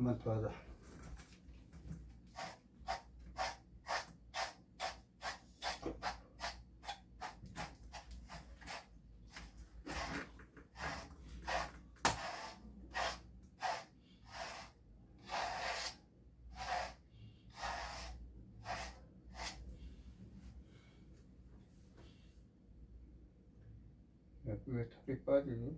한번 더 하자. 왜 털이 빠지니?